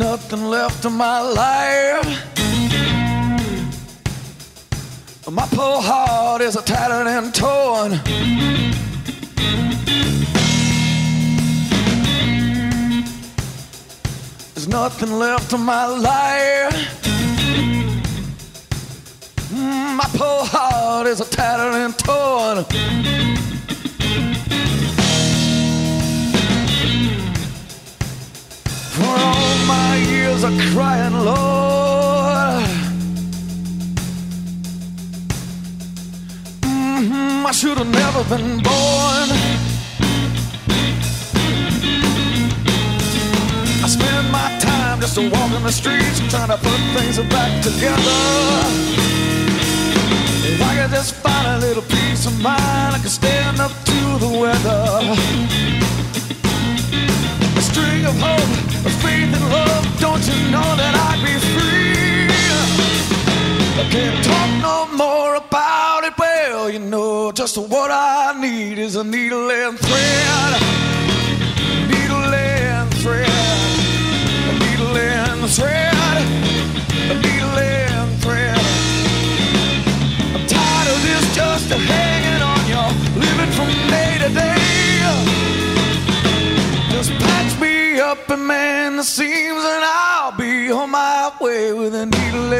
nothing left of my life. My poor heart is a tattered and torn. There's nothing left of my life. Mm, my poor heart is a tattered and torn. Years of crying, Lord. Mhm, I should have never been born. I spend my time just walking the streets, trying to put things back together. If I could just find a little peace of mind, I could stand up to the weather. Of hope, a faith and love, don't you know that I'd be free? I can't talk no more about it. Well, you know, just what I need is a needle and thread. Mend the seams, and I'll be on my way with a needle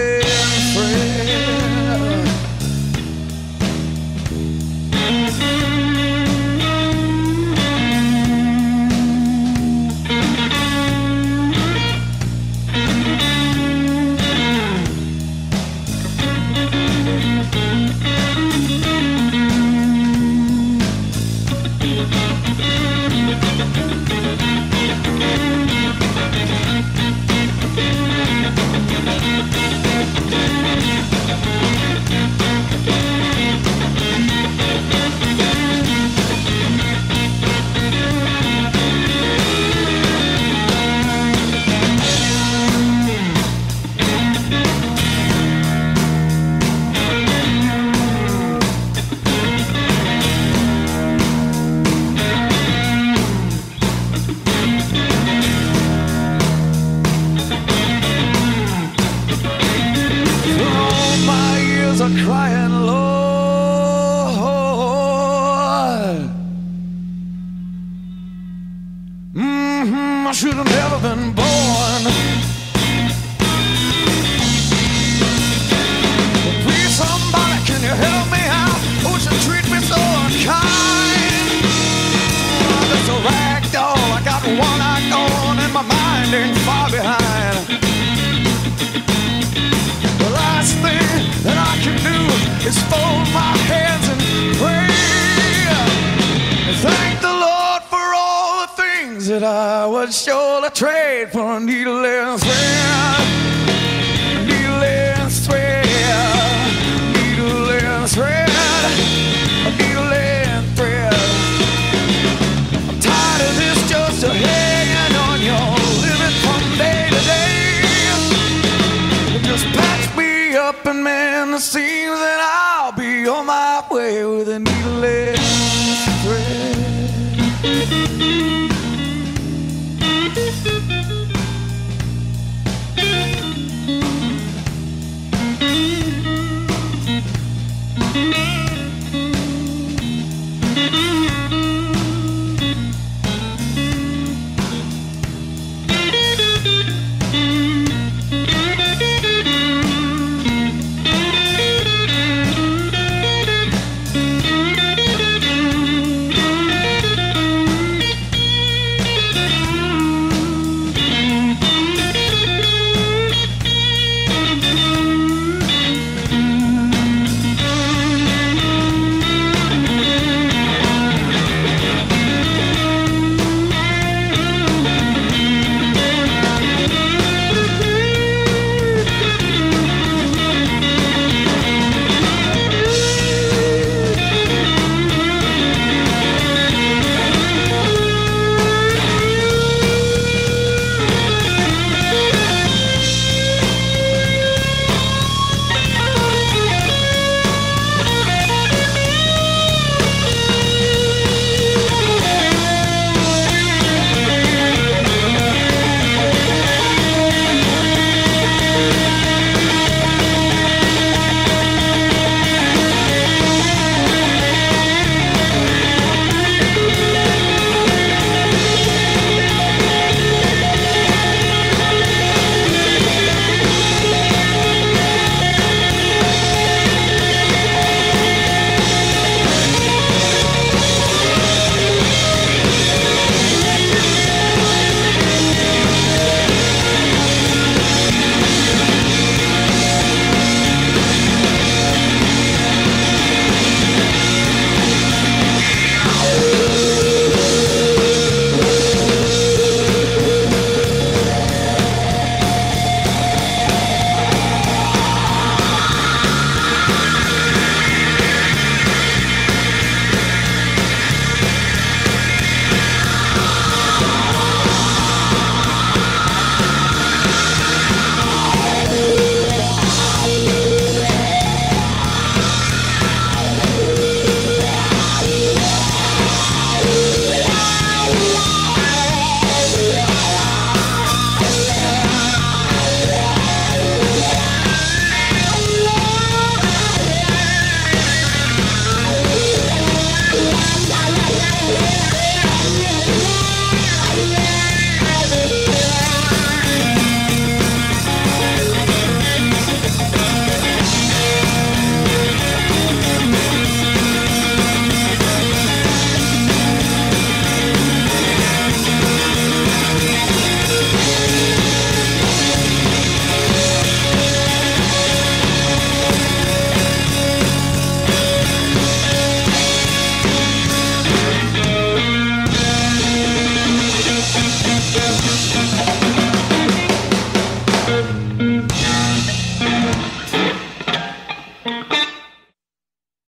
is fold my hands and pray. Thank the Lord for all the things that I would surely trade for a